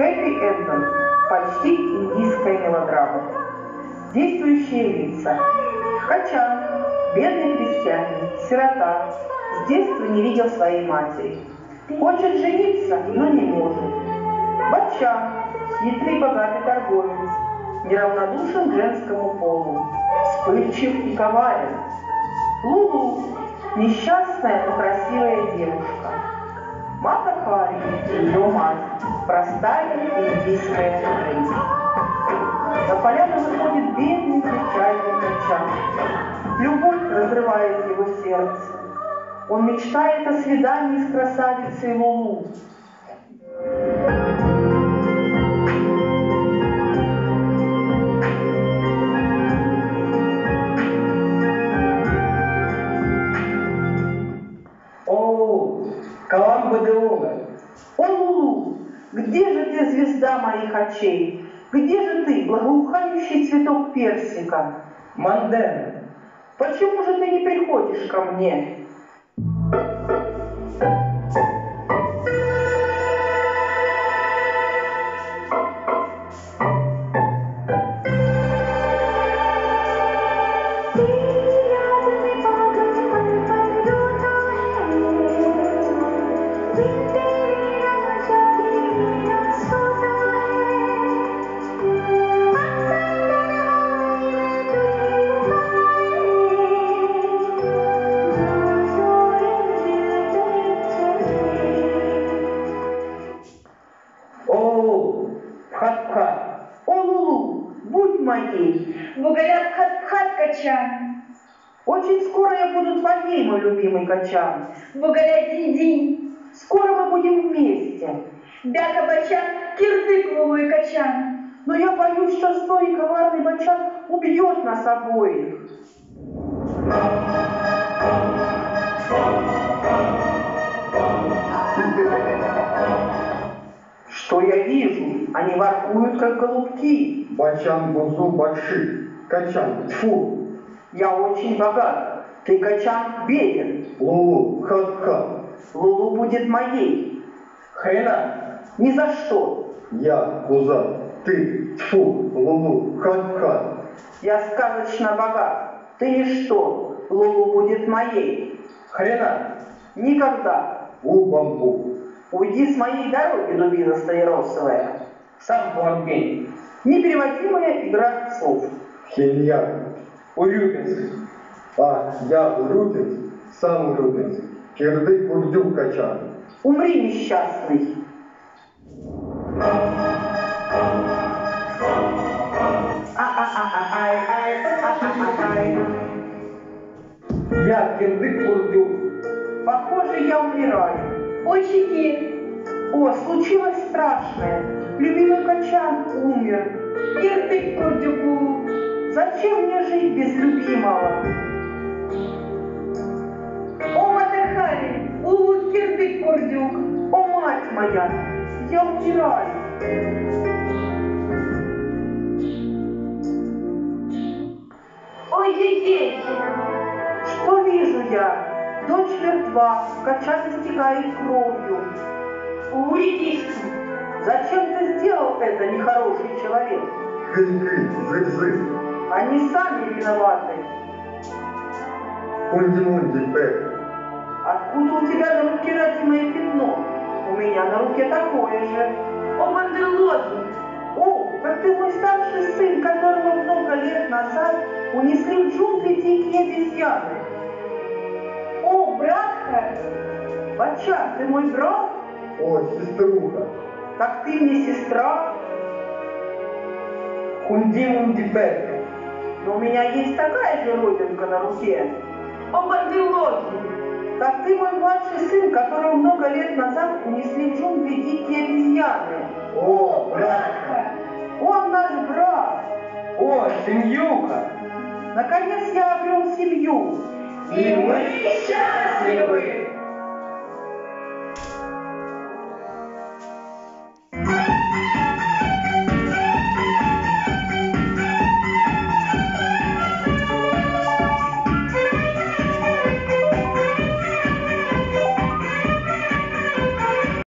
хэппи-эндом. Почти индийская мелодрама. Действующие лица. Качан, бедный крестьянин, сирота, с детства не видел своей матери. Хочет жениться, но не может. Бачан, хитрый богатый торговец, неравнодушен к женскому полу, вспыльчив и коварен. Лулу, несчастная, но красивая девушка. Мата Хари, ее мать, простая индийская жизнь. На поляну выходит бедный печальный качан. Любовь разрывает его сердце. Он мечтает о свидании с красавицей Лулу. Де Ола, О, где же ты, звезда моих очей? Где же ты, благоухающий цветок персика? Мандена, Почему же ты не приходишь ко мне? Качан. Очень скоро я буду твоей, мой любимый качан. Динь-динь. Скоро мы будем вместе. Бяка бачан, кирдык лулуй качан. Но я боюсь, что злой и коварный бачан убьет нас обоих. Что я вижу? Они воркуют, как голубки. Бачан Бузу Баши, Качан, Тфу, Я очень богат. Ты, качан, беден. Лулу, Хат-Хат, Лулу будет моей. Хрена, Ни за что. я, Куза, ты, Тфу, Лулу, Хат-Хат, Я сказочно богат. Ты ничто. Лулу будет моей. Хрена, Никогда. У-Бамбу, Уйди с моей дороги, дубина стаиросовая. сам Буамбень, Непереводимая игра слов. Хильяр, Урюпинск, а я Урюпинск, сам Урюпинск, Кирды Курдю Качан. Умри, а-а-а-ай. я Кирдык Курдюк, Похоже, я умираю. Очики, О, случилось страшное. Любимый качан умер. кирдык курдюку. Зачем мне жить без любимого? О, Матахари, лулу кирдык курдюк. О, мать моя, я умираю. Ой, дети, Что вижу я? Дочь мертва, качан истекает кровью. уредишься. Зачем ты сделал это, нехороший человек? Зы-Зы, Они сами виноваты. Кунди-Мунди, Бэк, Откуда у тебя на руке родимое пятно? У меня на руке такое же. О, бандерлоги, О, как ты мой старший сын, которого много лет назад унесли в джунгли дикие обезьяны. о, братка, Бача, ты мой брат? о, сеструха, Так ты мне сестра? Хундимунди Бек, Но у меня есть такая же родинка на руке. о, бандерлоги, Так ты мой младший сын, которого много лет назад унесли в джунгли дикие обезьяны. о, брат, братка, Он наш брат. о, Семьюка, Наконец я обрел семью. и мы счастливы.